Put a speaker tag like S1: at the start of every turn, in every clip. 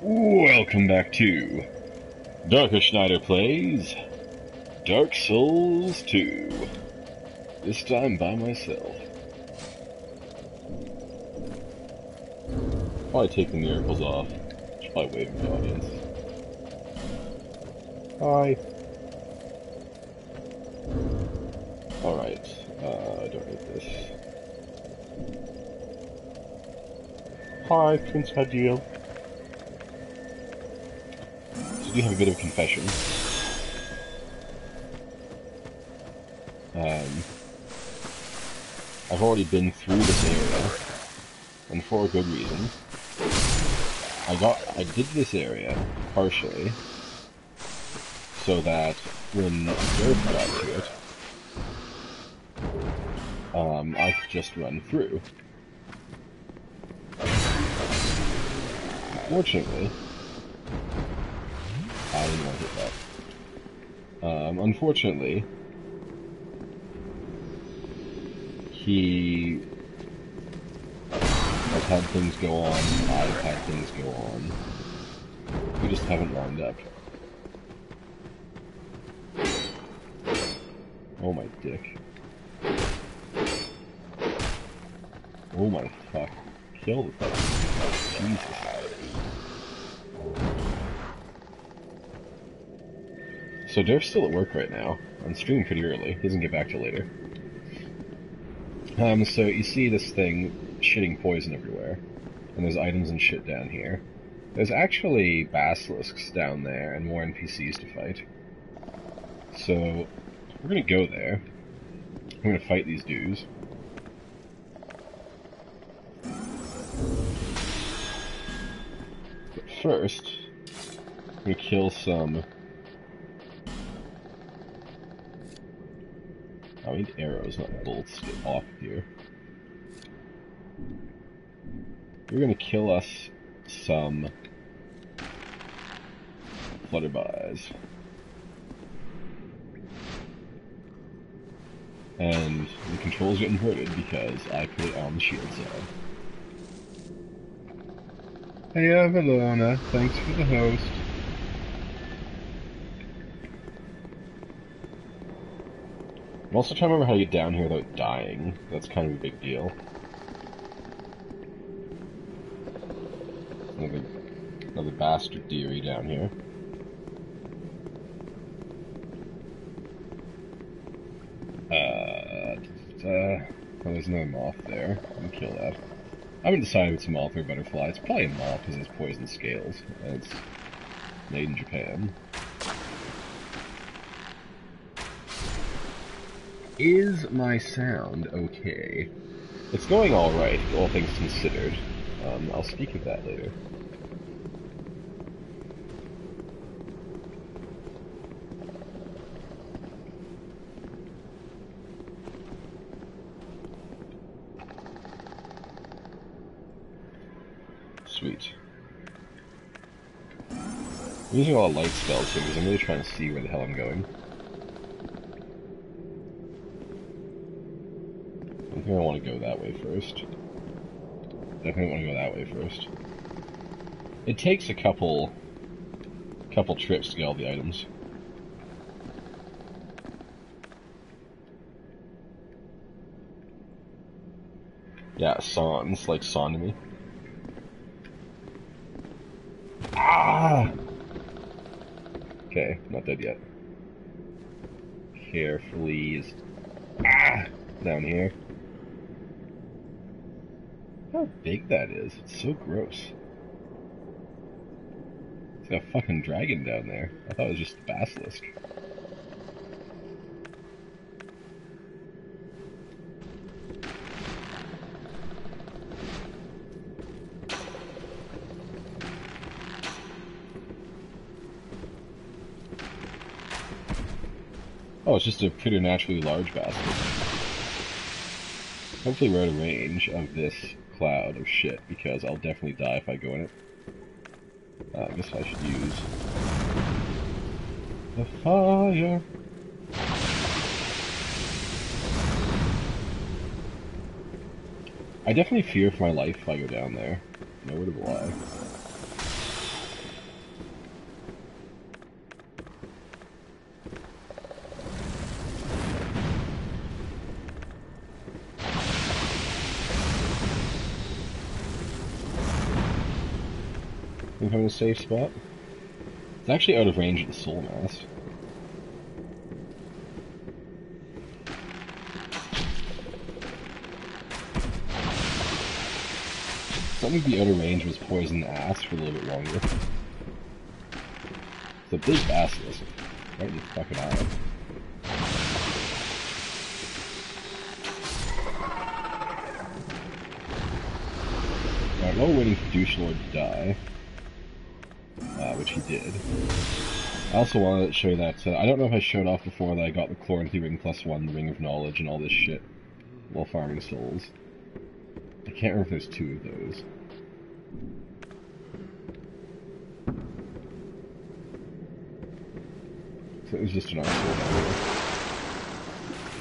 S1: Welcome back to Darker Schneider Plays Dark Souls 2. This time by myself. Probably take the miracles off. Should probably wave the audience. Hi. Alright, uh, I don't need this. Hi, Prince Hadil. So have a bit of a confession. Um, I've already been through this area, and for a good reason. I got, I did this area partially, so that when Dirk got to it, um, I could just run through. Fortunately, Um, unfortunately, he has had things go on, I've had things go on. We just haven't lined up. Oh my dick. Oh my fuck. Kill the thing. Jesus. So Durf's still at work right now. I'm streaming pretty early. He doesn't get back till later. Um, so you see this thing shitting poison everywhere. And there's items and shit down here. There's actually basilisks down there and more NPCs to fight. So, we're gonna go there. We're gonna fight these dudes. But first, we're kill some... I need arrows, not bolts, to get off here. You're gonna kill us some flutterbys. And the controls get inverted because I put it on the shield side. Hey, Avalona, thanks for the host. I'm also trying to remember how to get down here without dying. That's kind of a big deal. Another, another bastard dearie down here. Uh, uh, oh, there's no moth there. I can kill that. I haven't decided if it's a moth or a butterfly. It's probably a moth because it has poison scales. It's made in Japan. Is my sound okay? It's going alright, all things considered. Um, I'll speak of that later. Sweet. I'm using a lot of light spells here because I'm really trying to see where the hell I'm going. I want to go that way first. Definitely want to go that way first. It takes a couple, couple trips to get all the items. Yeah, sans, like sodomy. Ah! Okay, not dead yet. Carefully is ah down here. How big that is. It's so gross. It's got a fucking dragon down there. I thought it was just a basilisk. Oh, it's just a preternaturally large basilisk. Hopefully we're out of range of this cloud of shit, because I'll definitely die if I go in it. Uh, I guess I should use... The fire! I definitely fear for my life if I go down there. No word of a lie. Come in a safe spot. It's actually out of range of the soul mass. Something the outer range was poison ass for a little bit longer. It's a big basilisk. Right in the fucking eye. We're waiting for Douche Lord to die, uh, which he did, I also wanted to show you that, uh, I don't know if I showed off before that I got the Chloranthy Ring plus one, the Ring of Knowledge, and all this shit while farming souls. I can't remember if there's two of those. So it was just an arsenal.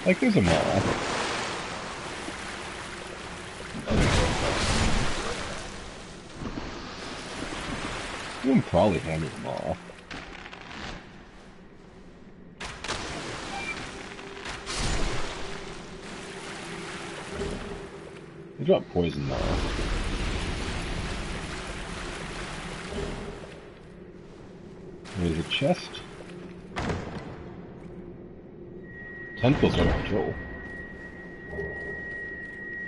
S1: Like, there's a moth. You can probably handle them off. They drop poison now. There's a chest. Tentacles of control.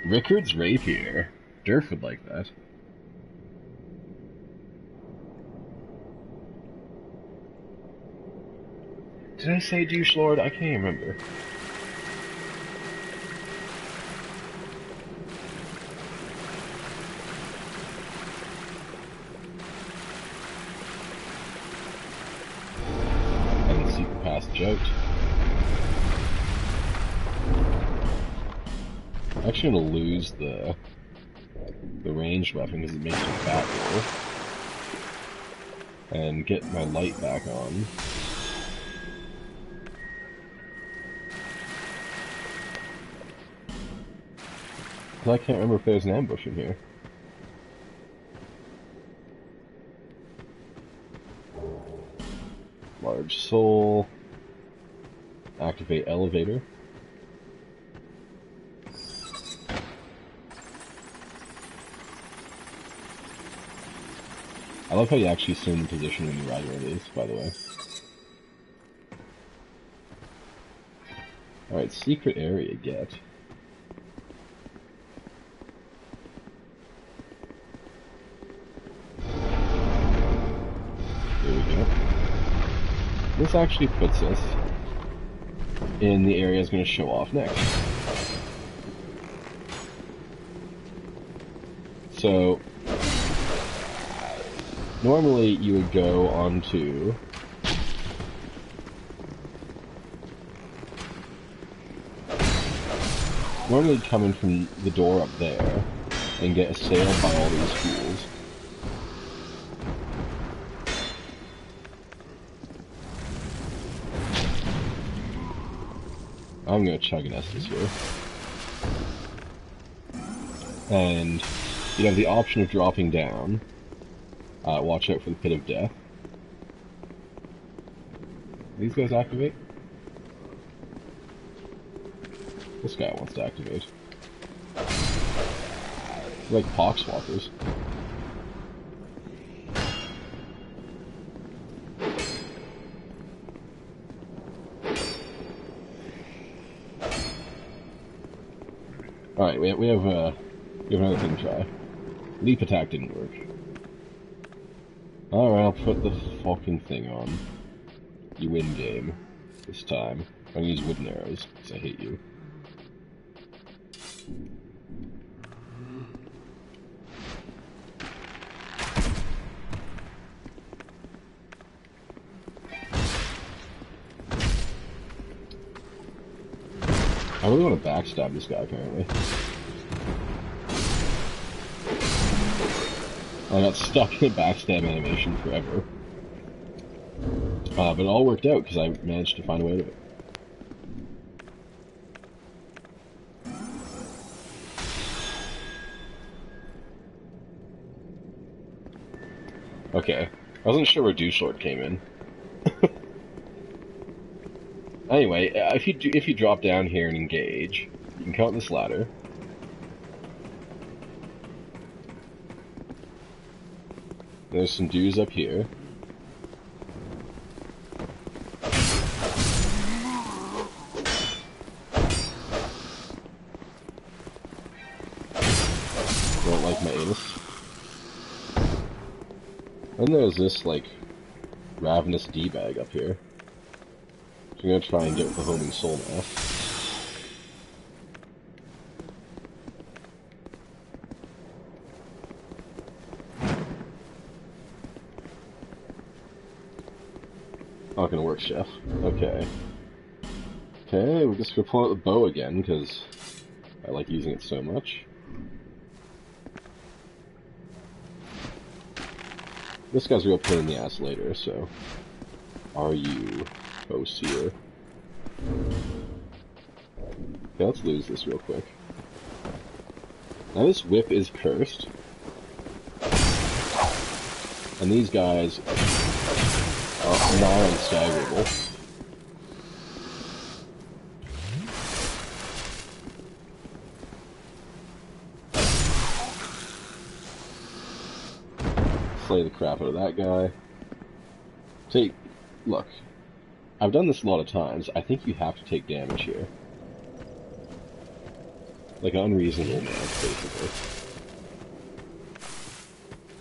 S1: Rickard's Rapier. Durf would like that. Did I say douche lord? I can't remember. The secret passage out. I'm actually gonna lose the the ranged weapon because it makes me fat roll. And get my light back on. I can't remember if there's an ambush in here. Large soul. Activate elevator. I love how you actually assume the position when you ride where it is, by the way. Alright, secret area get. This actually puts us in the area is going to show off next. So, normally you would go onto normally come in from the door up there and get assailed by all these fools. I'm gonna chug an Estus here. And you have the option of dropping down. Uh, watch out for the Pit of Death. These guys activate? This guy wants to activate. They're like poxwalkers. Alright, we, we have, uh, we have another thing to try. Leap attack didn't work. Alright, I'll put the fucking thing on. You win game. This time. I'm gonna use wooden arrows, because I hate you. I really want to backstab this guy, apparently. I got stuck in a backstab animation forever. Uh, but it all worked out, because I managed to find a way to it. Okay. I wasn't sure where Lord came in. anyway, if you do, if you drop down here and engage, you can come up this ladder. There's some dudes up here. Don't like my anus. Then there's this, like, ravenous D-bag up here. I'm gonna try and get the homing soul mass. Gonna work, Chef. Okay. Okay, we're just gonna pull out the bow again, because I like using it so much. This guy's a real pain in the ass later, so... Are you Oseer? Okay, let's lose this real quick. Now this whip is cursed. And these guys are non-staggerable. Slay the crap out of that guy. See, look, I've done this a lot of times. I think you have to take damage here. Like unreasonable amount, basically.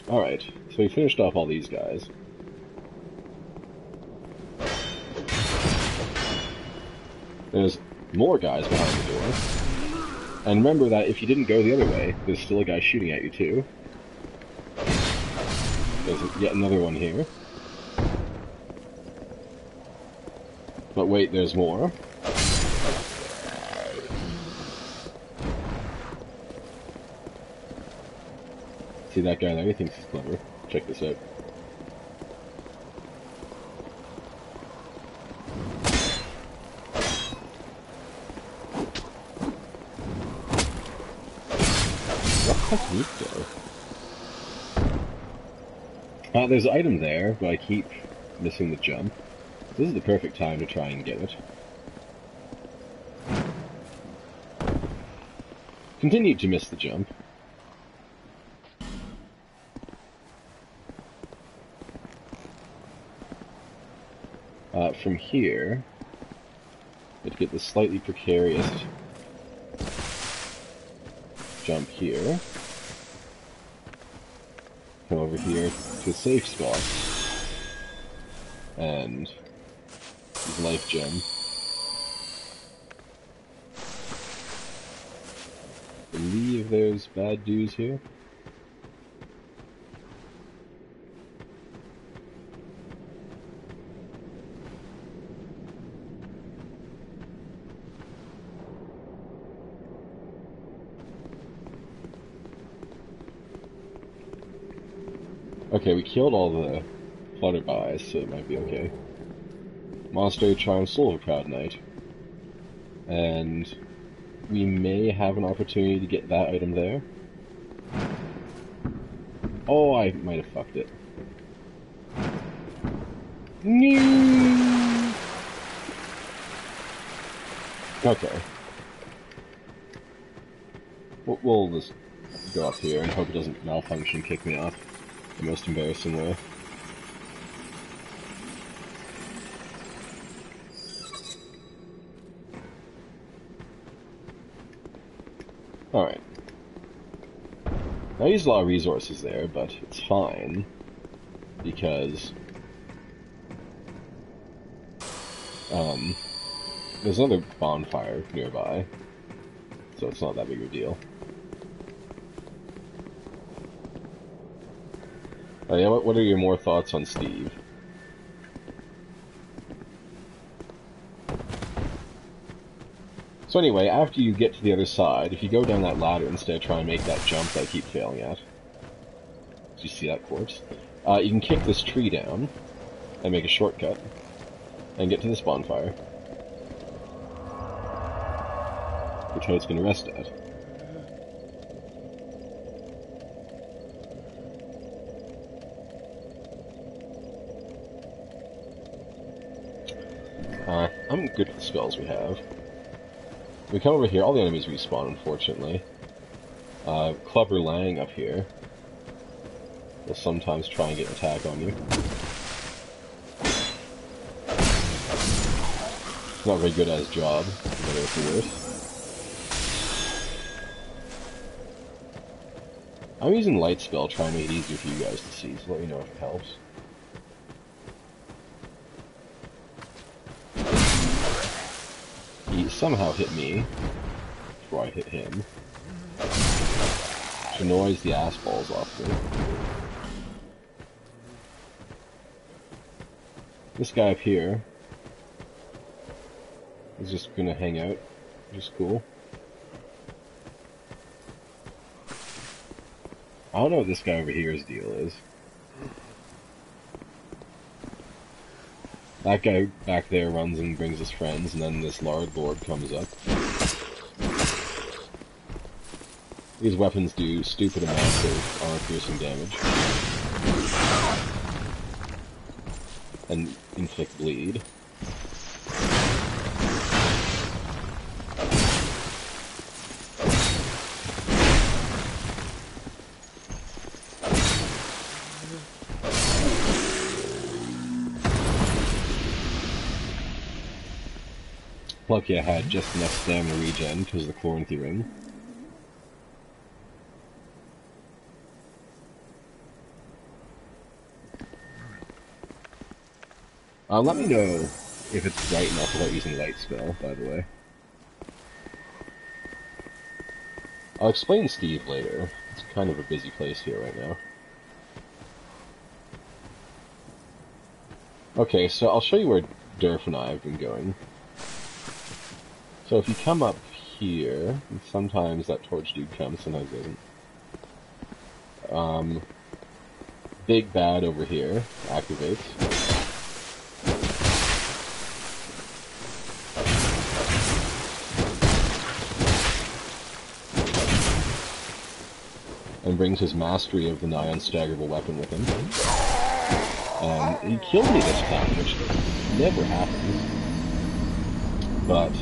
S1: Alright, so we finished off all these guys. There's more guys behind the door. And remember that if you didn't go the other way, there's still a guy shooting at you too. There's yet another one here. But wait, there's more. See that guy there? He thinks he's clever. Check this out. What technique though? Uh, there's an item there, but I keep missing the jump. This is the perfect time to try and get it. Continued to miss the jump. Uh, from here, I'd get the slightly precarious jump here. Here to a safe spot. And use life gem. believe there's bad dudes here. Okay, we killed all the flutterbys, so it might be okay. Monastery Charm a Proud Knight. And we may have an opportunity to get that item there. Oh, I might have fucked it. Okay. We'll, we'll just go up here and hope it doesn't malfunction kick me off the most embarrassing way. Alright. I use a lot of resources there, but it's fine. Because... Um... There's another bonfire nearby. So it's not that big of a deal. Oh yeah, what, what are your more thoughts on Steve? So anyway, after you get to the other side, if you go down that ladder instead of trying to make that jump that I keep failing at, do you see that corpse? Uh, you can kick this tree down and make a shortcut and get to this bonfire. Which Hode's gonna rest at. Uh, I'm good with the spells we have. We come over here, all the enemies respawn, unfortunately. Uh, Clubber Lang up here. will sometimes try and get an attack on you. It's not very good at his job, better for worse. I'm using light spell trying to make it easier for you guys to see, so let me know if it helps. He somehow hit me before I hit him. Which annoys the ass balls off me. This guy up here is just gonna hang out, which is cool. I don't know what this guy over here's deal is. That guy back there runs and brings his friends, and then this Lard Lord comes up. These weapons do stupid amounts of armor-piercing damage. And inflict bleed. Lucky I had just enough stamina regen because of the Chloranthy ring. Uh, let me know if it's bright enough without using light spell, by the way. I'll explain Steve later. It's kind of a busy place here right now. Okay, so I'll show you where Durf and I have been going. So if you come up here, sometimes that torch dude comes, sometimes doesn't. Um, big bad over here activates. And brings his mastery of the nigh unstaggerable weapon with him. He killed me this time, which never happens. But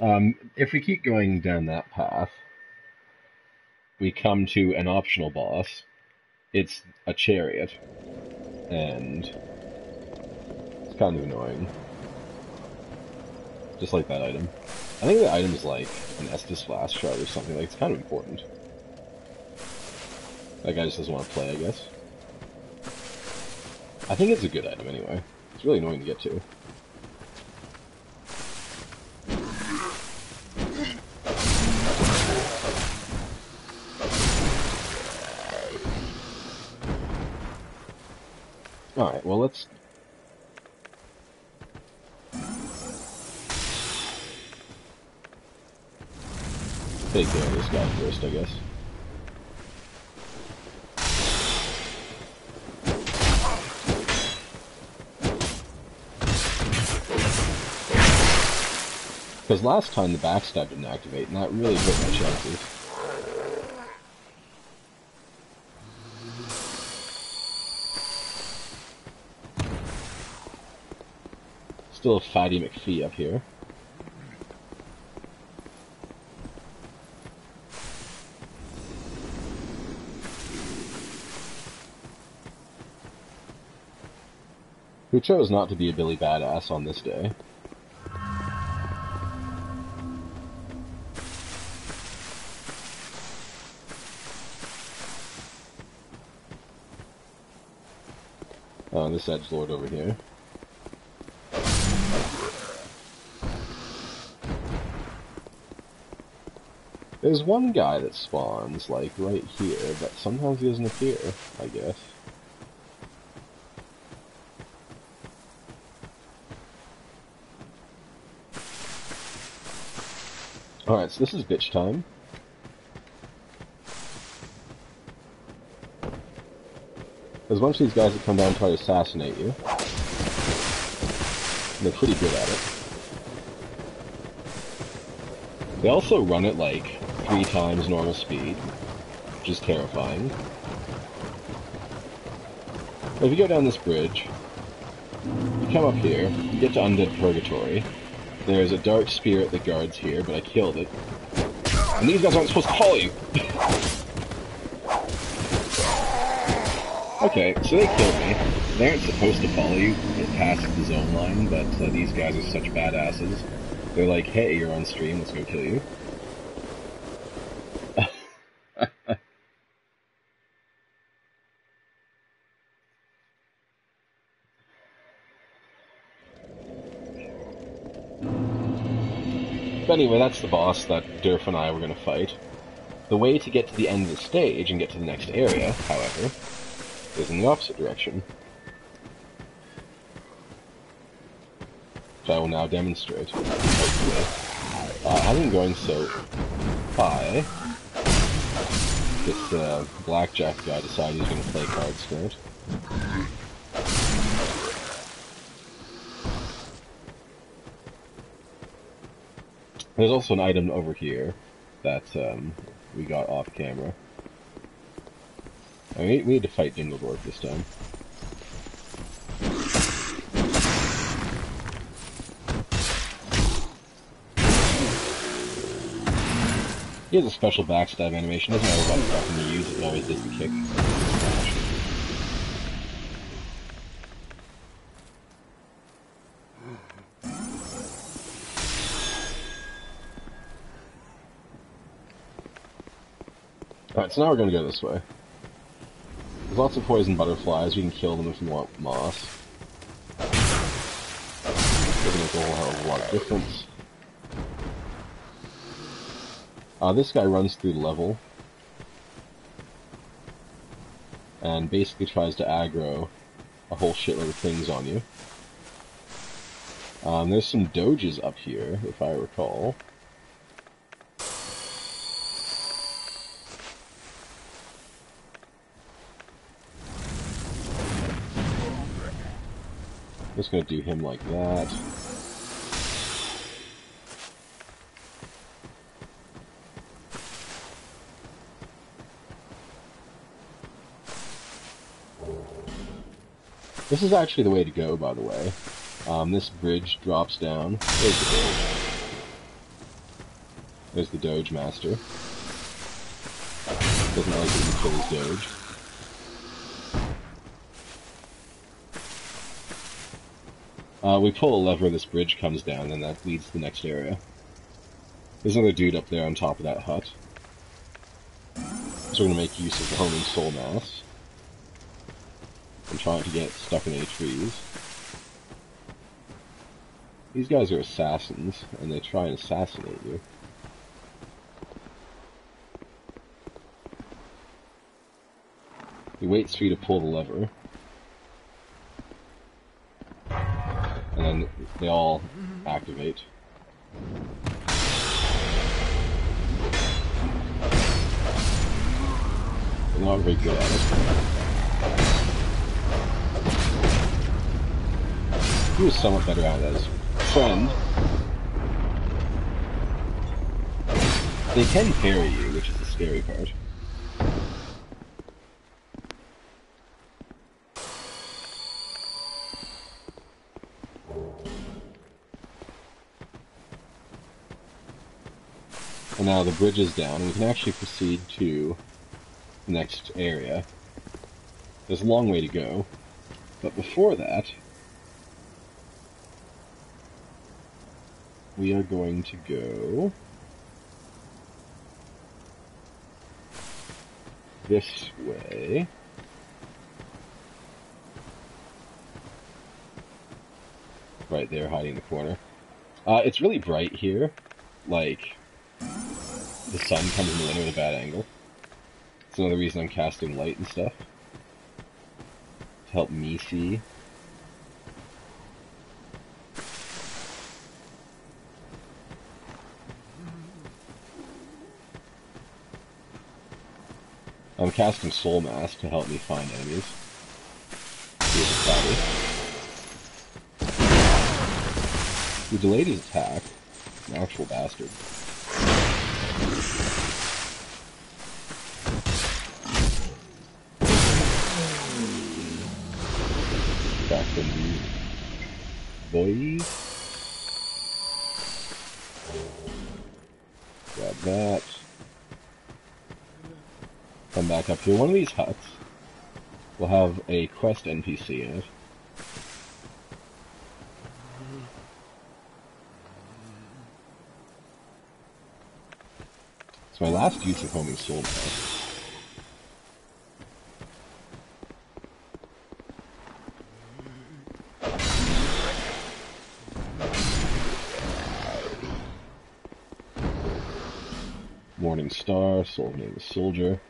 S1: Um, if we keep going down that path, we come to an optional boss. It's a chariot, and it's kind of annoying. Just like that item. I think the item is like an Estus Flask shard or something, like it's kind of important. That guy just doesn't want to play, I guess. I think it's a good item anyway. It's really annoying to get to. Alright, well let's... Take care of this guy first, I guess. Because last time the backstab didn't activate, and that really hurt my chances. Still Fatty McPhee up here. Who chose not to be a Billy Badass on this day? Oh, this edge lord over here. There's one guy that spawns, like, right here, but sometimes he doesn't appear, I guess. Alright, so this is bitch time. There's a bunch of these guys that come down and try to assassinate you. And they're pretty good at it. They also run it like three times normal speed, which is terrifying. But if you go down this bridge, you come up here, you get to Undead Purgatory. There's a dark spirit that guards here, but I killed it. And these guys aren't supposed to follow you. okay, so they killed me. They aren't supposed to follow you past the zone line, but uh, these guys are such badasses. They're like, hey, you're on stream, let's go kill you. Anyway, that's the boss that Durf and I were going to fight. The way to get to the end of the stage and get to the next area, however, is in the opposite direction. Which I will now demonstrate. Uh, been going so high. This uh, blackjack guy decided he's going to play cards tonight. There's also an item over here that um, we got off camera. I mean, we need to fight Dingledorf this time. He has a special backstab animation, doesn't matter what weapon you use, it always does the kick. Alright, so now we're gonna go this way. There's lots of poison butterflies, we can kill them if we want moss. Doesn't make a whole hell of a lot of difference. Uh, this guy runs through the level. And basically tries to aggro a whole shitload of things on you. Um, there's some doges up here, if I recall. Just gonna do him like that. This is actually the way to go, by the way. Um, this bridge drops down. There's the Doge. There's the Doge Master. Doesn't like it kill his Doge. Uh, we pull a lever, this bridge comes down, and that leads to the next area. There's another dude up there on top of that hut. So we're gonna make use of the homing soul mass. I'm trying to get stuck in any trees. These guys are assassins, and they try and assassinate you. He waits for you to pull the lever. and then they all activate. They're not very good at it. He was somewhat better at it as friend. They can carry you, which is the scary part. Now the bridge is down, we can actually proceed to the next area. There's a long way to go, but before that, we are going to go this way. Right there, hiding in the corner. Uh, it's really bright here. Like, the sun comes in at a bad angle. It's another reason I'm casting light and stuff. To help me see. I'm casting Soul Mass to help me find enemies. He delayed his attack. An actual bastard. Boy. Come back up here. One of these huts will have a quest NPC in it. Use of homing soul. Morning Star, Soul Name Soldier.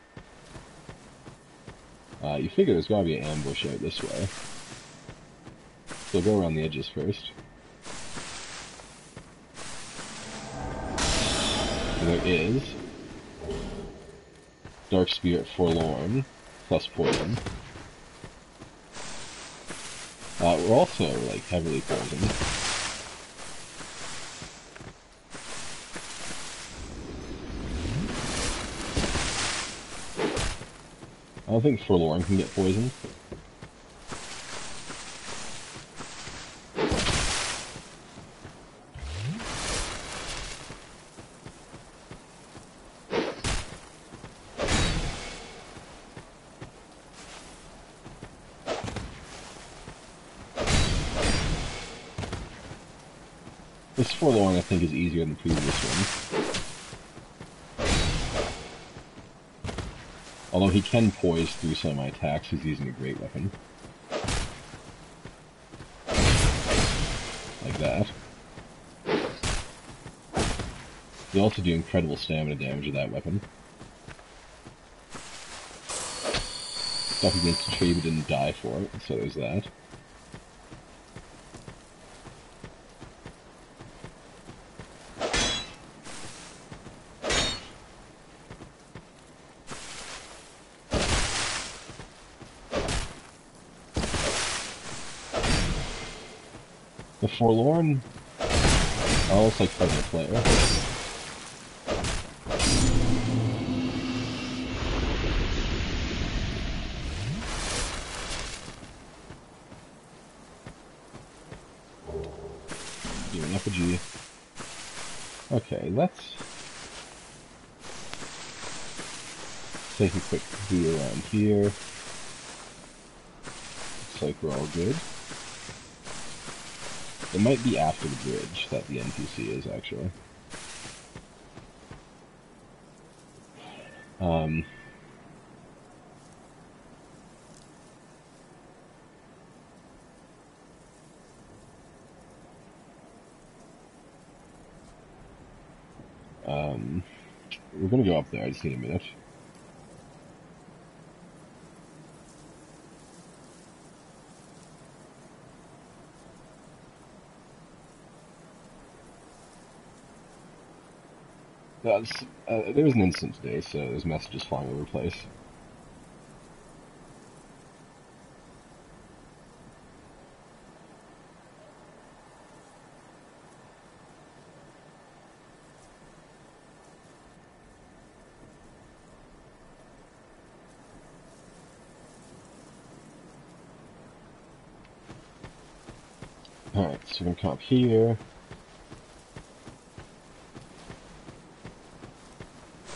S1: Uh, you figure there's gotta be an ambush out this way. So go around the edges first. There is Dark Spirit Forlorn plus poison. Uh, we're also like heavily poisoned. I don't think Forlorn can get poisoned. Forlorn I think is easier than the previous one. Although he can poise through some attacks, he's using a great weapon. Like that. You also do incredible stamina damage with that weapon. Stuff against a tree but didn't die for it, so there's that. Forlorn I almost like fighting a player. Okay, let's take a quick view around here. Looks like we're all good. It might be after the bridge that the NPC is, actually. Um... Um, we're gonna go up there, I just need a minute. That's, uh, there was an incident today, so there's messages flying over the place. Alright, so we're gonna come up here.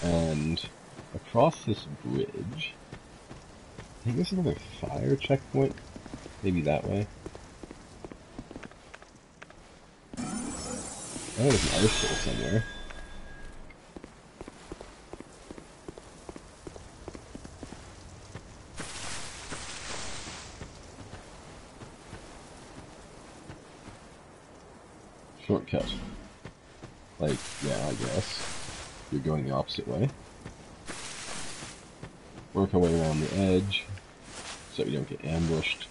S1: And across this bridge, I think there's another fire checkpoint. Maybe that way. Oh, there's an arsenal somewhere. Shortcut. Like, yeah, I guess. You're going the opposite way. Work our way around the edge so you don't get ambushed.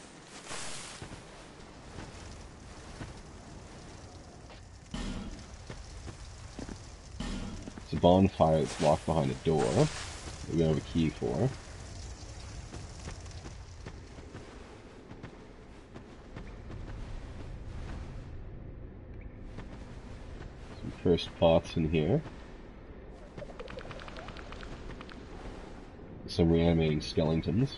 S1: It's a bonfire that's locked behind a door that we don't have a key for. Some first pots in here. some reanimating skeletons.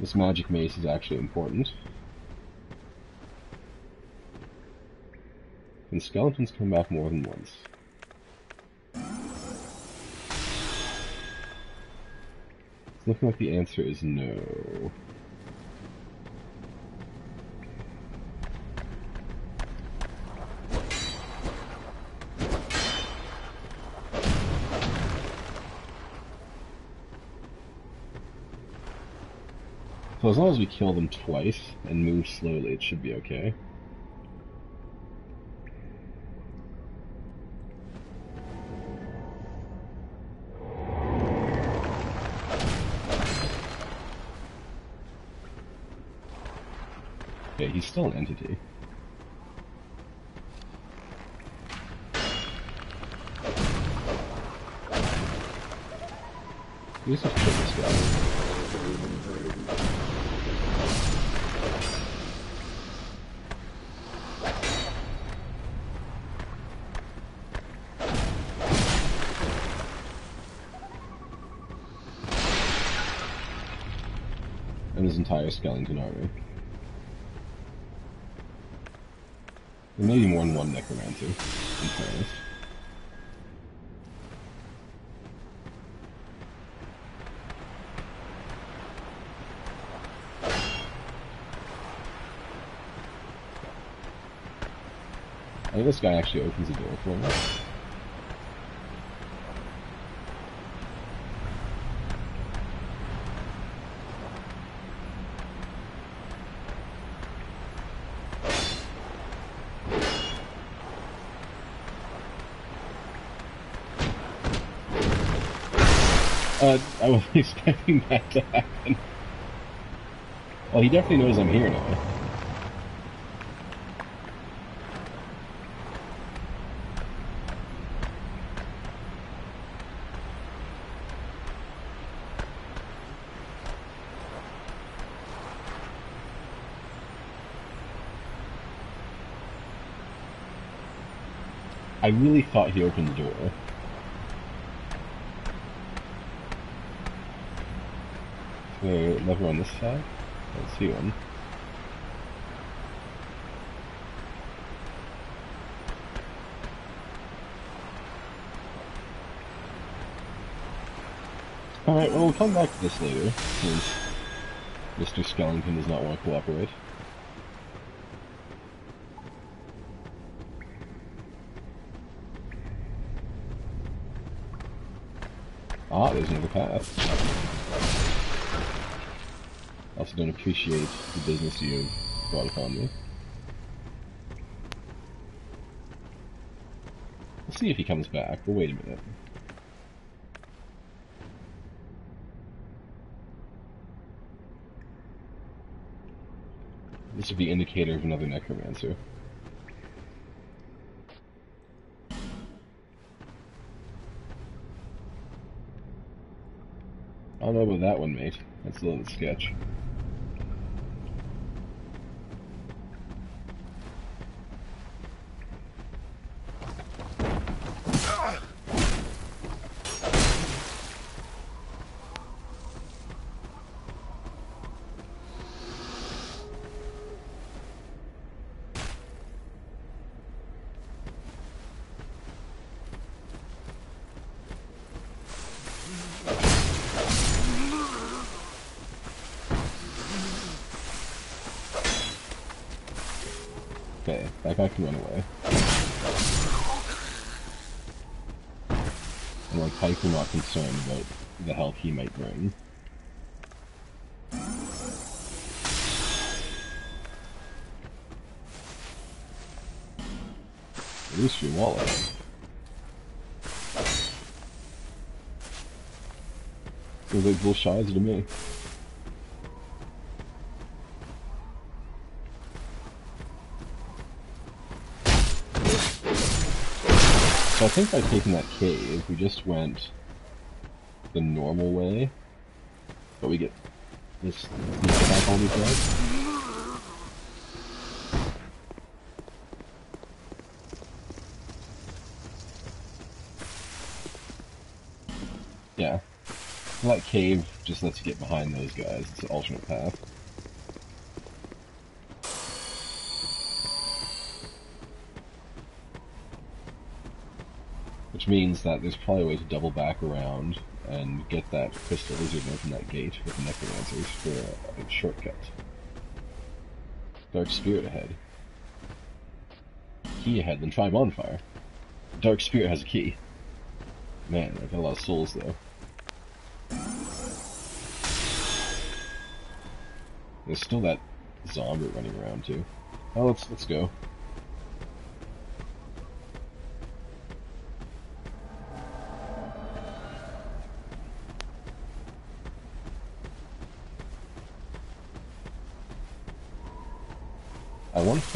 S1: This magic mace is actually important. Can skeletons come back more than once? It's looking like the answer is no. So as long as we kill them twice and move slowly, it should be okay. He's still an entity. Let's just kill this guy. And his entire skeleton army. There may be more than one necromancer. I think this guy actually opens the door for me. Uh, I expecting that to happen. Well, he definitely knows I'm here now. I really thought he opened the door. So, lever on this side? Let's see one. Alright, well, we'll come back to this later, since Mr. Skellington does not want to cooperate. Ah, there's another path. Also don't appreciate the business you brought upon me. Let's see if he comes back, but wait a minute. This would be indicator of another necromancer. I don't know about that one, mate. That's a little sketch. Okay, that guy can run away. And like Pike, we're not concerned about the health he might bring. At least your wallet. Feels like bull shies to me. I think by taking that cave, we just went the normal way, but we get this, these guys. Yeah. That cave just lets you get behind those guys. It's an alternate path. Means that there's probably a way to double back around and get that crystal lizard and open that gate with the necromancers for a, a shortcut. Dark spirit ahead. Key ahead, then try bonfire. Dark spirit has a key. Man, I've got a lot of souls though. There's still that zombie running around too. Oh, let's let's go.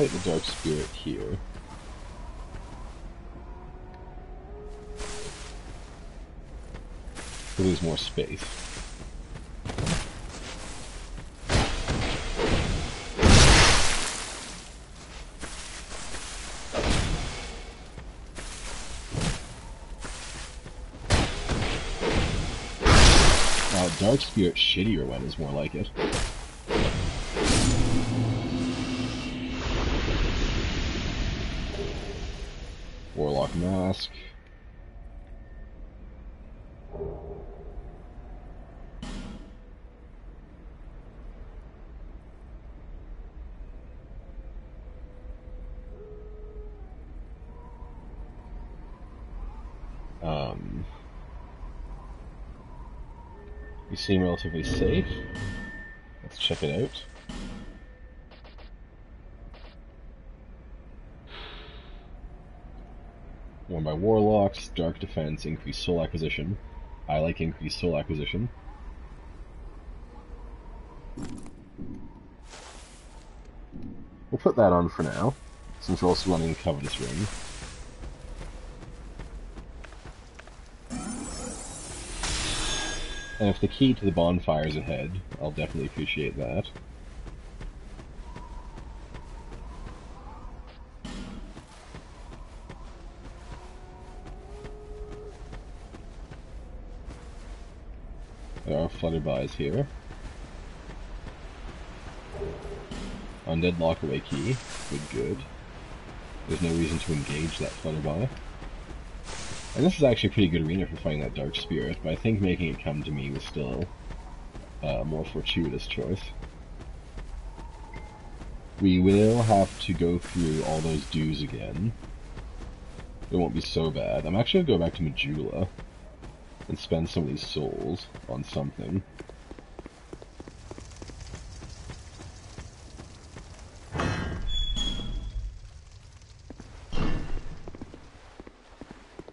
S1: Fight the Dark Spirit here. So there's more space. Uh, Dark Spirit shittier one is more like it. Mask. Um, you seem relatively safe. Let's check it out. By Warlocks, Dark Defense, increased Soul Acquisition. I like increased Soul Acquisition. We'll put that on for now, since we're also running Covetous Ring. And if the key to the bonfire is ahead, I'll definitely appreciate that. Are flutterbys here. Undead lockaway key. Good, good. There's no reason to engage that flutterby. And this is actually a pretty good arena for fighting that Dark Spirit, but I think making it come to me was still a more fortuitous choice. We will have to go through all those dues again. It won't be so bad. I'm actually going to go back to Majula and spend some of these souls on something.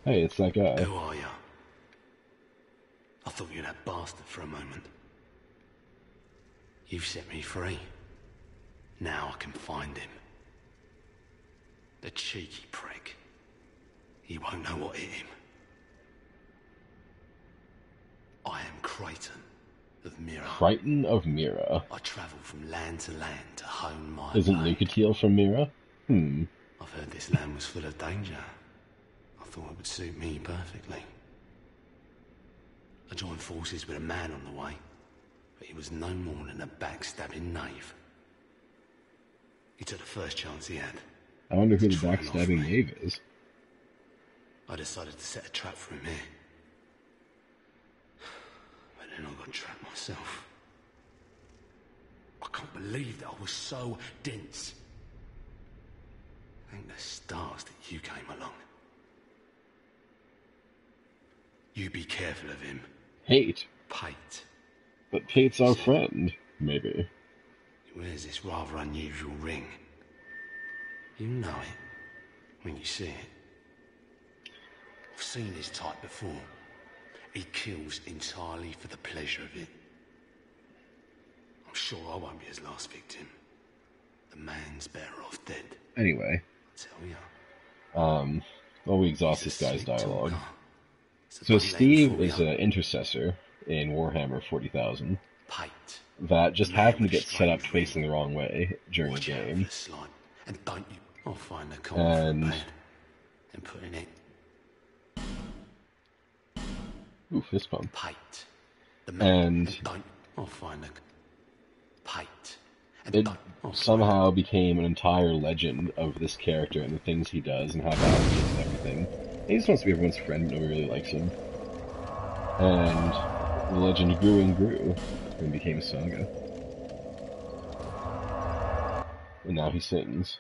S1: Hey, it's that guy.
S2: Who are you? I thought you were that bastard for a moment. You've set me free. Now I can find him. The cheeky prick. He won't know what hit him. I am Creighton of Mirrah.
S1: Creighton of Mirrah.
S2: I travel from land to land to hone my
S1: Isn't. Lucatiel from Mirrah? Hmm.
S2: I've heard this land was full of danger. I thought it would suit me perfectly. I joined forces with a man on the way, but he was no more than a backstabbing knave. He took the first chance he had.
S1: I wonder who the
S2: Try and off
S1: backstabbing knave is.
S2: I decided to set a trap for him here. Then I got trapped myself. I can't believe that I was so dense. Thank the stars that you came along. You be careful of him,
S1: Hate.
S2: Pate.
S1: But Pate's our friend. Maybe.
S2: He wears this rather unusual ring. You know it when you see it. I've seen this type before. He kills entirely for the pleasure of it. I'm sure I won't be his last victim. The man's better off dead,
S1: Anyway,
S2: I tell ya.
S1: um, well, we exhaust this guy's dialogue.
S2: talker. It's a
S1: So Steve is an intercessor in Warhammer 40,000
S2: Pate.
S1: that just happened to get set up facing the wrong way during the
S2: Watch out for
S1: game.
S2: And don't you... I'll find the coin
S1: And-
S2: for a bed. And put in it
S1: Ooh, fist bump.
S2: Man
S1: And-
S2: don't. Oh, I'll find the pate. And
S1: It
S2: oh,
S1: somehow became an entire legend of this character and the things he does and how bad he is and everything. He just wants to be everyone's friend, nobody really likes him. And the legend grew and grew and became a Saga. And now he sings.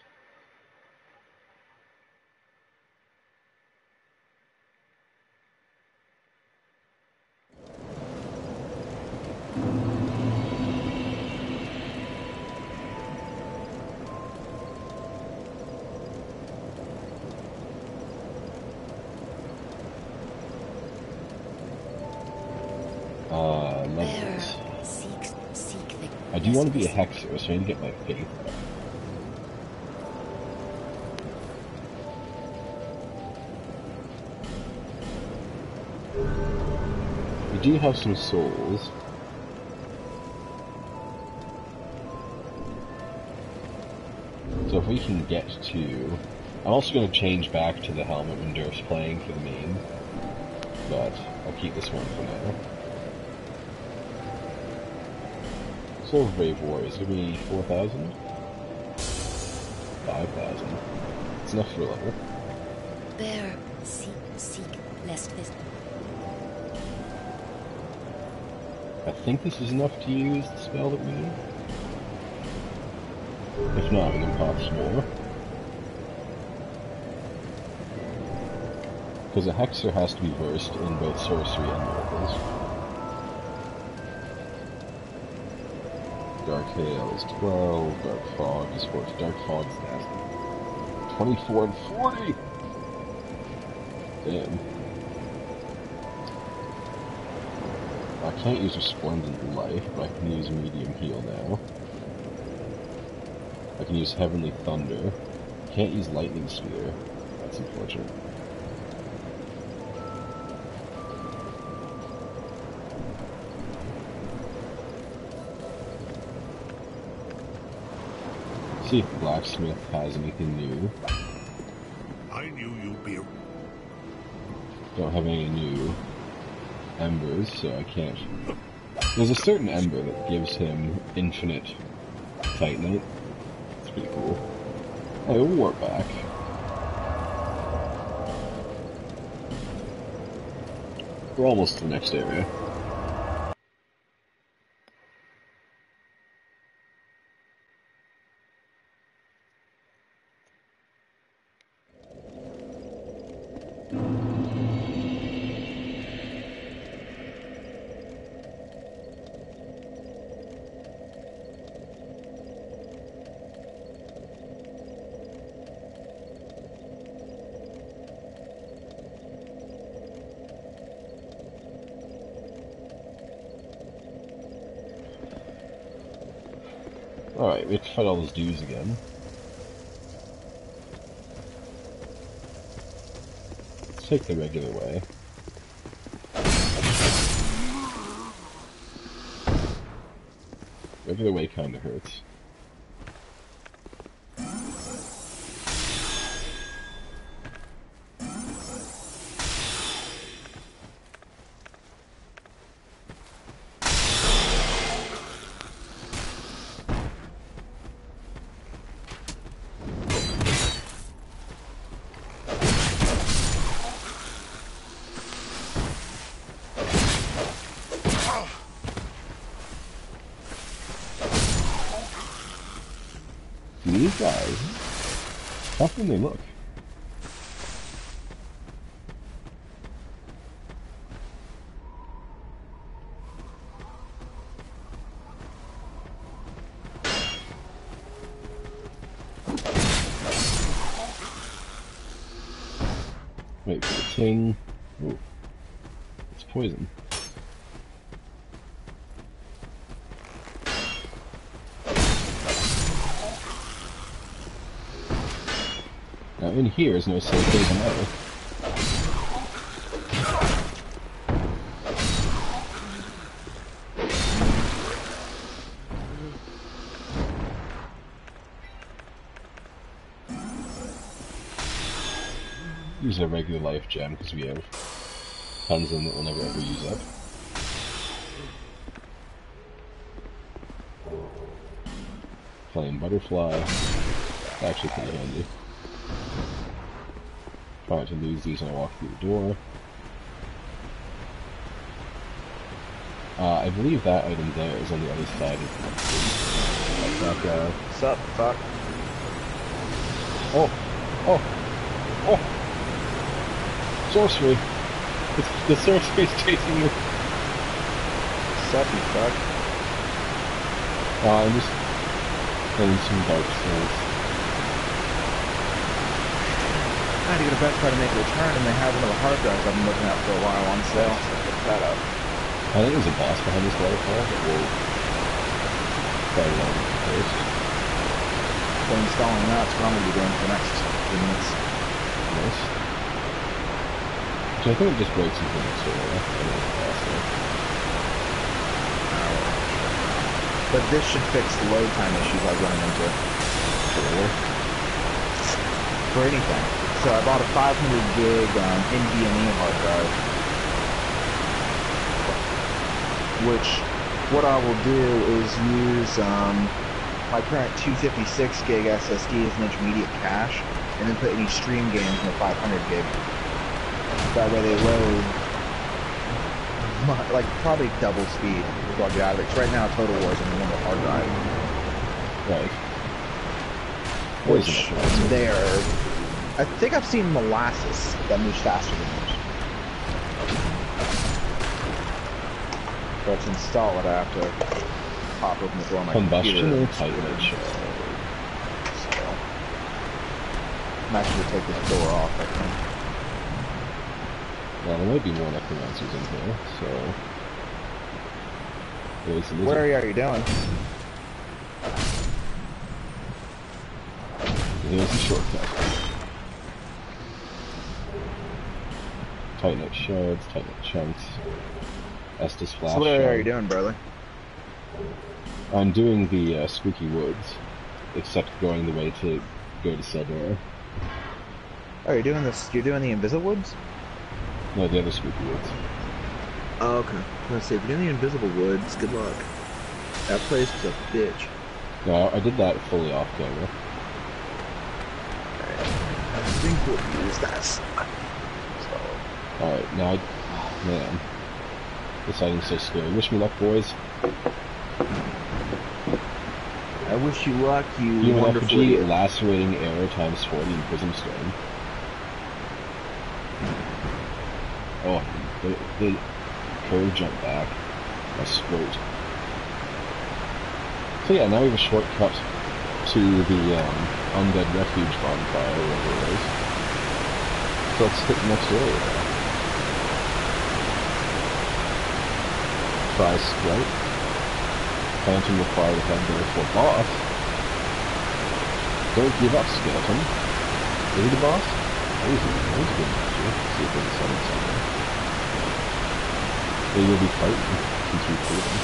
S1: Want to be a hexer, so I need to get my faith up. We do have some souls. So if we can get to... I'm also going to change back to the helmet when Durf's playing for the main. But I'll keep this one for now. Soul of Brave Warriors, give me 4,000? 5,000. It's enough for a level.
S3: There, seek, seek, lest this.
S1: I think this is enough to use the spell that we need. If not, we can pop some more. Because a hexer has to be versed in both sorcery and miracles. Hail is 12, Dark Fog is 14. Dark Fog is nasty. 24 and 40! Damn. I can't use Resplendent Life, but I can use Medium Heal now. I can use Heavenly Thunder. Can't use Lightning Spear. That's unfortunate. See if Blacksmith has anything new.
S4: I knew you'd be.
S1: Don't have any new embers, so I can't. There's a certain ember that gives him infinite titanite. It's pretty cool. Hey, we'll warp back. We're almost to the next area. Fight all those dudes again. Let's take the regular way. Regular way kinda hurts. They look? Wait for the king. Ooh. It's poison. in here is no safe haven Use a regular life gem because we have tons in that we'll never ever use up. Flame butterfly. Actually pretty handy. Not to lose these when I walk through the door. Uh, I believe that item there is on the other side of the that guy.
S5: What's up, fuck?
S1: Oh! Oh! Oh! Sorcery! It's, the sorcery's chasing you!
S5: Up, you fuck?
S1: Uh, I'm just playing some Dark Souls.
S5: I had to go to Best Buy to make a return, and they had one of the hard drives I've been looking at for a while on sale, so I picked that up.
S1: I think there's a boss behind this waterfall that we'll try to learn first.
S5: So installing that, that's what I'm going to be doing for the next few minutes.
S1: Nice. So I think it just breaks into the next area. I don't know if that's.
S5: But this should fix the load time issues I've run into
S1: Sure.
S5: for anything. So I bought a 500 gig um, NVMe hard drive, which what I will do is use um, my current 256 gig SSD as an intermediate cache, and then put any stream games in the 500 gig. That way they load like probably double speed before I get out of it. 'Cause right now Total War is on the normal hard drive.
S1: Right. What is
S5: which
S1: it?
S5: there, I think I've seen molasses that moves faster than this. But to install it, I have to pop open the door on my
S1: Combustion
S5: computer.
S1: or Titanite shell?
S5: So, I'm actually gonna take this door off. I think.
S1: Well, there might be more necromancers in here, so... There's, there's
S5: Where are you doing?
S1: there's a shortcut. Titanite shards, Titanite chunks, Estus Flask
S5: So what are you doing, brother?
S1: I'm doing the uh, Spooky Woods, except going the way to go to Sildora.
S5: Oh, you're doing this. You're doing the Invisible Woods.
S1: No, the other Spooky Woods.
S5: Oh, okay. Was say, if you're doing the Invisible Woods, good luck. That place is a bitch.
S1: No, I did that fully off camera.
S5: I think we'll use that.
S1: Alright, now I... oh, man. This item's so scary. Wish me luck, boys.
S5: I wish you luck, you
S1: Human
S5: wonderful
S1: effigy, lacerating arrow times 40 in Prism Stone. Oh, the, the curve jump back. My squirt. So yeah, now we have a shortcut to the um, Undead Refuge bonfire, whatever it is. So let's hit the next area. Try Sprout. Phantom required to have there for boss. Don't give up, Skeleton. Is he the boss? Oh, he's a, good match. Let's see if there's summon somewhere. They will be fighting since we killed him.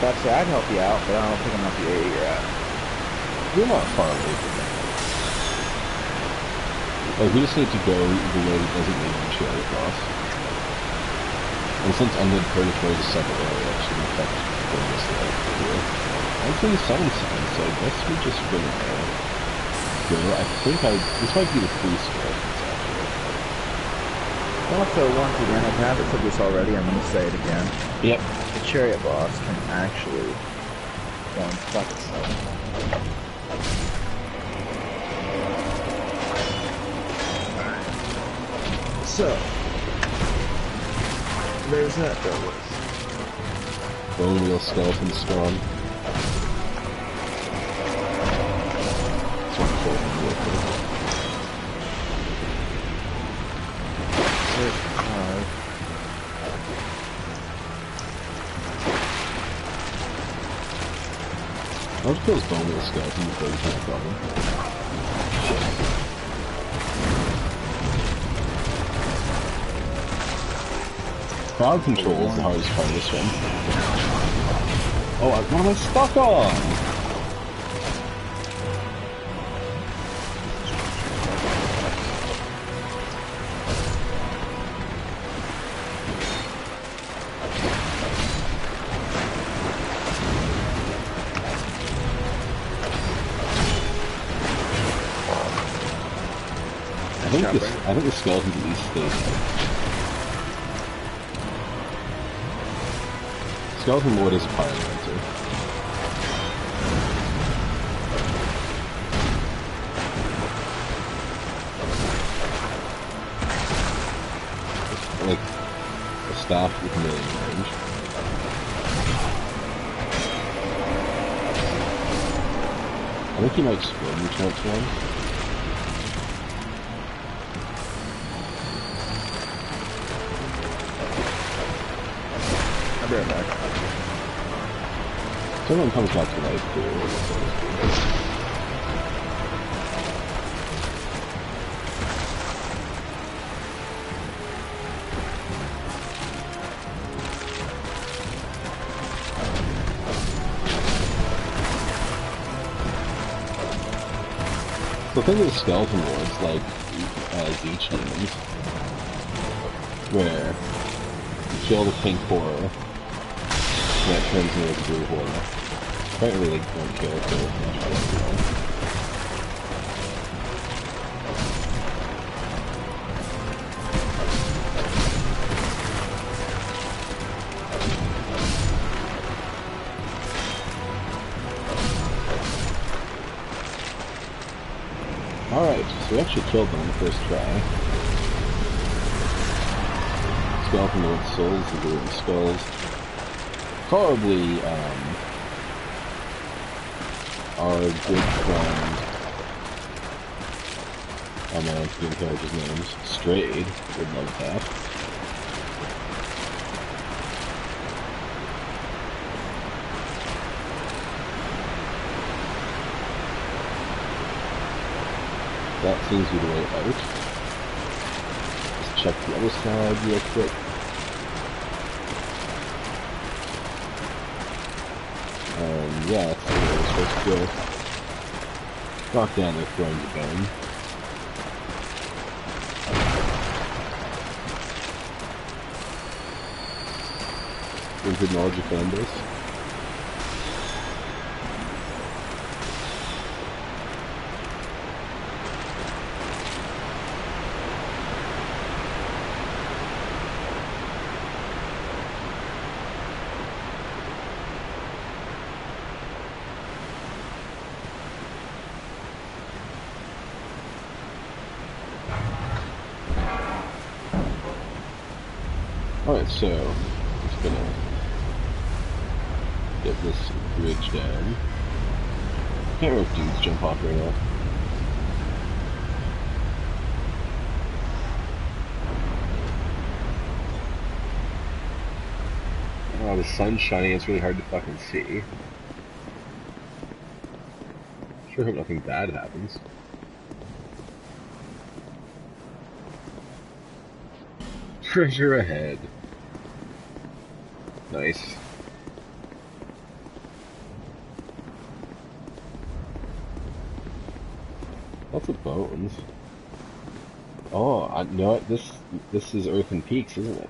S5: But I'd help you out, but I don't think I'm at the area you're at.
S1: We're not far away. Like, we just need to go the doesn't need to chariot boss. And since Undead Purgatory is a separate area, it should affect going this way here. I'm seeing summon sign, so I guess we just it there. Go, I think I, this might be the free actually.
S5: Also, once again, I haven't said this already, I'm gonna say it again.
S1: Yep.
S5: The chariot boss can actually go and fuck itself. So, there's that dealt with.
S1: Bone wheel skeleton strong. Sort of cool, real quick.
S5: Six, five.
S1: I'll just kill this bone wheel skeleton before we try to problem. control is the hardest part of this one. Oh, what am I stuck on? I
S5: think,
S1: this, I think the skeleton at least stays Skeleton Lord is a pyromancer. Staff with million range. I think he might explode when he Someone comes back to life too. The thing with Skeleton Lords, like uh, Tzeentch demons, where you kill the pink horror, and that turns into a blue horror. Kill much of Alright, so we actually killed them on the first try. Skeleton Lord Souls, the Ruined Skulls. Probably, um, our good friend, oh man, I'm forgetting characters' names, Straid, would love that. That seems to be the way out. Just check the other side real quick. Um, yeah, to go. Knock down their thrones again. Into knowledge defend this. Alright, so I'm just gonna get this bridge down. Can't remember if dudes jump off right now. Oh, the sun's shining, it's really hard to fucking see. Sure hope nothing bad happens. Treasure ahead. Nice. Lots of bones. Oh, I know it. This this is Earthen Peaks, isn't it?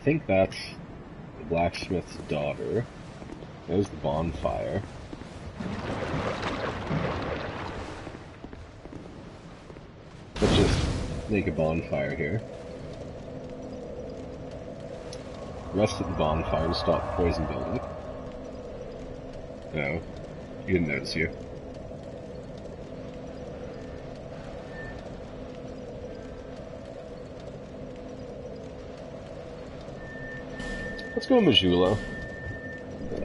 S1: Think that's the blacksmith's daughter. There's the bonfire. Let's just make a bonfire here. Rest at the bonfire to stop poison building. No, he didn't notice you. Let's go to Majula.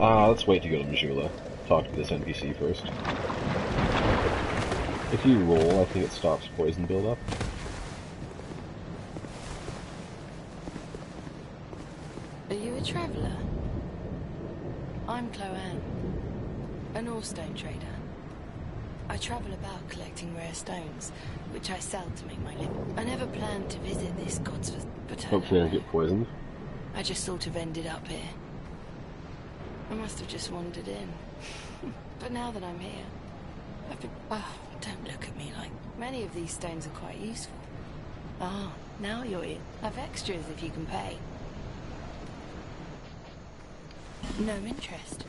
S1: Ah, let's wait to go to Majula. Talk to this NPC first. If you roll, I think it stops poison buildup.
S6: Are you a traveller? I'm Chloanne, an ore-stone trader. I travel about collecting rare stones, which I sell to make my living. I never planned to visit this god's
S1: Hopefully I don't get poisoned.
S6: I just sort of ended up here. I must have just wandered in. but now that I'm here, I've been. Oh, don't look at me like. Many of these stones are quite useful. Ah, now you're in. Have extras if you can pay. No interest.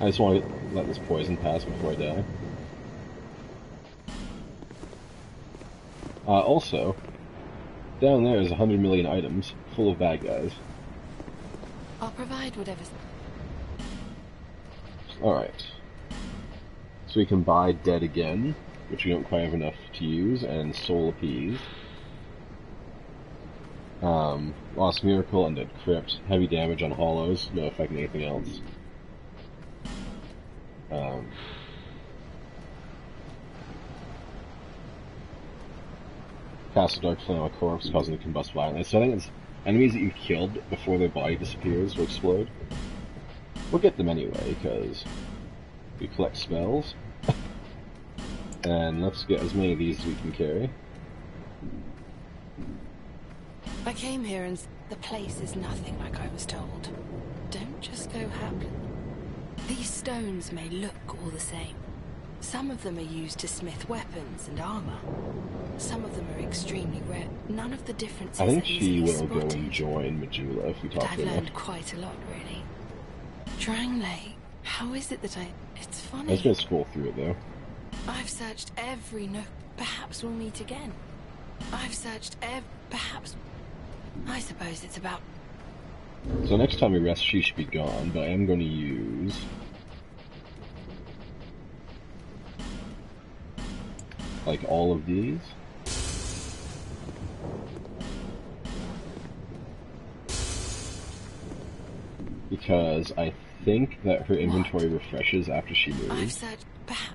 S1: I just want to let this poison pass before I die. Uh, also, down there is a hundred million items full of bad guys.
S6: I'll provide whatever's.
S1: Alright. So we can buy Dead Again, which we don't quite have enough to use, and Soul Appease. Um, Lost Miracle, Undead Crypt, heavy damage on hollows, no effect on anything else. Cast a Dark Flame a corpse, causing to combust violently. So I think it's enemies that you've killed before their body disappears or explode. We'll get them anyway, because we collect spells. and let's get as many of these as we can carry.
S6: I came here and the place is nothing like I was told. Don't just go happily. These stones may look all the same. Some of them are used to smith weapons and armor. Some of them are extremely rare. None of the differences
S1: I think she will go and join Majula if we talk But
S6: I've
S1: to her.
S6: learned quite a lot, really. Drangleic, how is it that I... It's funny.
S1: just gonna scroll through it though.
S6: I've searched every nook. Perhaps we'll meet again. I've searched ev... Perhaps... I suppose it's about...
S1: So next time we rest, she should be gone, but I am going to use. Like all of these. Because I think that her inventory refreshes after she
S6: I've
S1: moves.
S6: searched... Perhaps...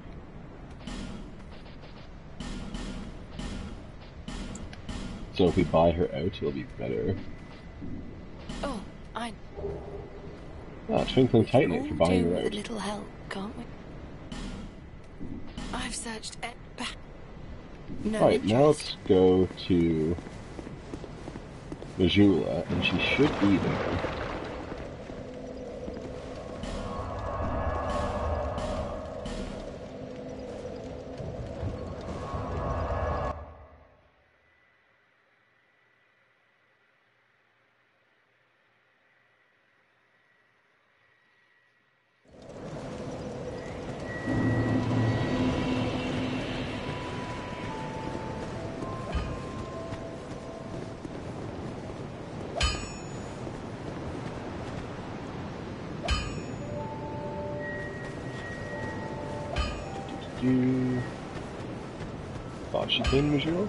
S1: So if we buy her out, it'll be better.
S6: Oh, I...
S1: Ah, Twinkling
S6: all
S1: Titanite for buying
S6: with a little help, can't we? I've searched... E- perha- no
S1: Alright, now let's go to Majula, and she should be there. Do thought she came Majula?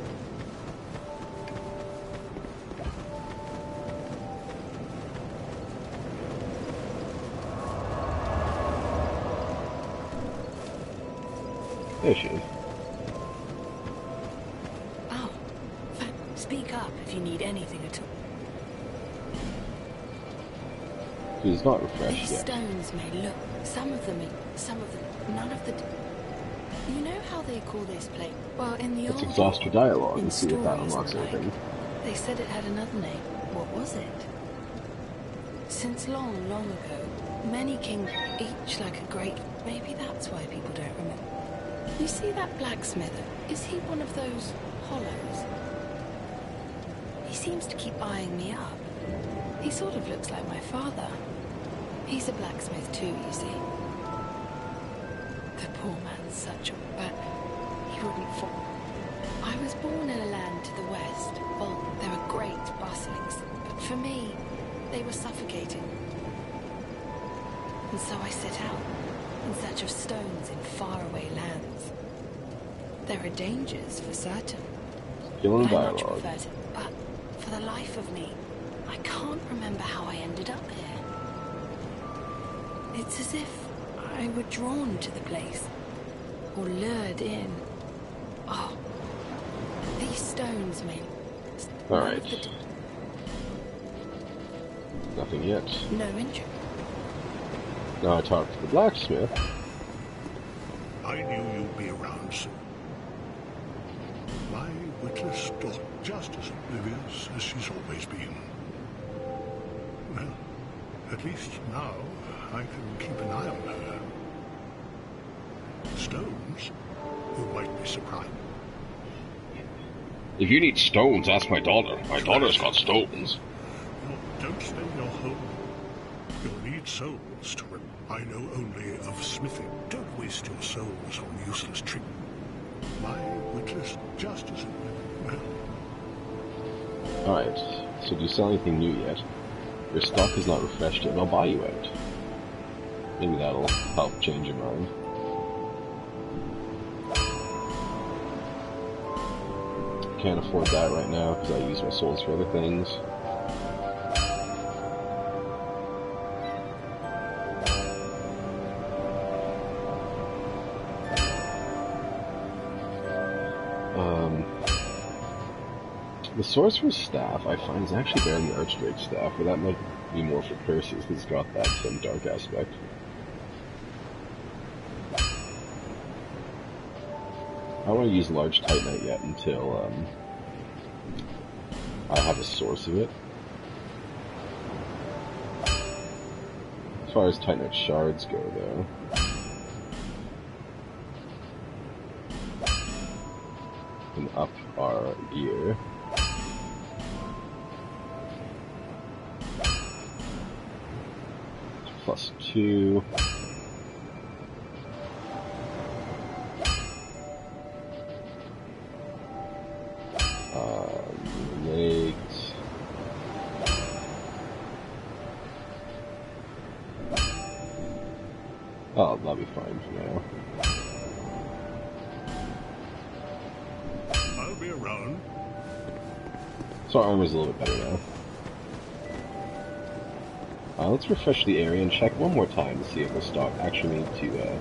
S1: There she is.
S6: Oh, speak up if you need anything at all.
S1: She's not refreshed
S6: These
S1: yet.
S6: stones may look... Some of them... Some of them... None of the... You know how they call this place? Well, in the
S1: Let's
S6: old...
S1: exhaust her dialogue and see if that unlocks
S6: like,
S1: anything.
S6: They said it had another name. What was it? Since long, long ago, many kings, each like a great... Maybe that's why people don't remember. You see that blacksmith? Is he one of those hollows? He seems to keep eyeing me up. He sort of looks like my father. He's a blacksmith too, you see. Poor man's such a... But he wouldn't fall. I was born in a land to the west. Well, there were great bustlings, but for me, they were suffocating. And so I set out in search of stones in faraway lands. There are dangers for certain.
S1: Killing
S6: I much
S1: dialogue.
S6: to, but for the life of me, I can't remember how I ended up here. It's as if I were drawn to the place, or lured in. Oh, these stones may.
S1: All
S6: none
S1: right.
S6: of the
S1: Nothing yet.
S6: No injury.
S1: Now I talk to the blacksmith.
S4: I knew you'd be around soon. My witless daughter just as oblivious as she's always been. Well, at least now I can keep an eye on her. Stones? You might be surprised.
S1: If you need stones, ask my daughter. My daughter's got stones.
S4: No, don't spend your whole... You'll need souls to... Rem- I know only of smithing. Don't waste your souls on useless trick. My witless just as... Well,
S1: Alright, so do you sell anything new yet? Your stock is not refreshed yet, and I'll buy you out. Maybe that'll help change your mind. Can't afford that right now because I use my souls for other things. Um, the sorcerer's staff I find is actually better than the archdrake's staff, but that might be more for curses because it's got that dark aspect. I don't want to use large titanite yet until um, I have a source of it. As far as titanite shards go, though, can up our gear. Plus two. Armor's a little bit better now. Uh, let's refresh the area and check one more time to see if the stock actually need to uh,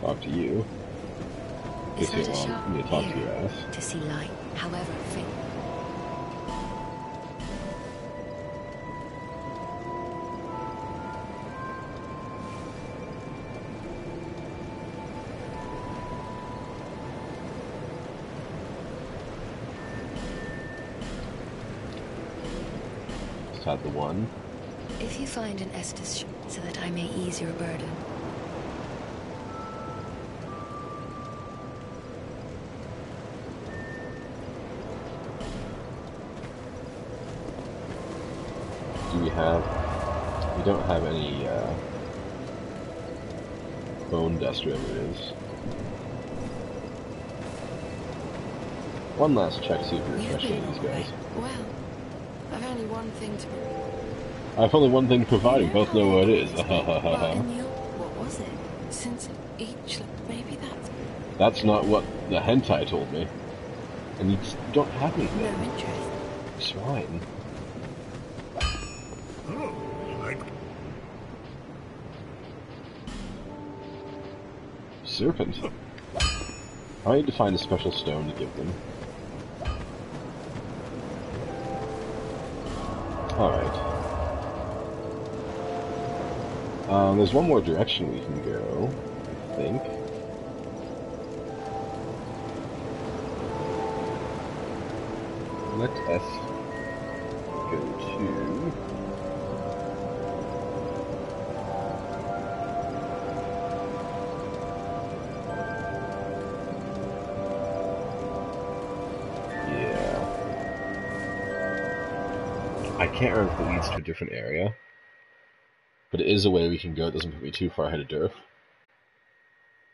S1: talk to you.
S3: Is
S1: Guess
S3: that a sharp
S1: want me to talk to your ass.
S3: to see light, however faint? You Estus so that I may ease your burden.
S1: Do we have? We don't have any uh, bone dust, whatever it is. One last check, see if refresh any these guys.
S6: Well, I've only one thing to.
S1: I've only one thing to provide. We both know where it is.
S6: But in the old, what was it? Since each, maybe that's
S1: That's not what the hentai told me. And you don't have
S6: no interest.
S1: Swine.
S4: Oh.
S1: Serpent. I need to find a special stone to give them. Alright. Um, there's one more direction we can go, I think. Let us go to... Yeah. I can't remember if it leads to a different area. But it is a way we can go, it doesn't put me too far ahead of Durf.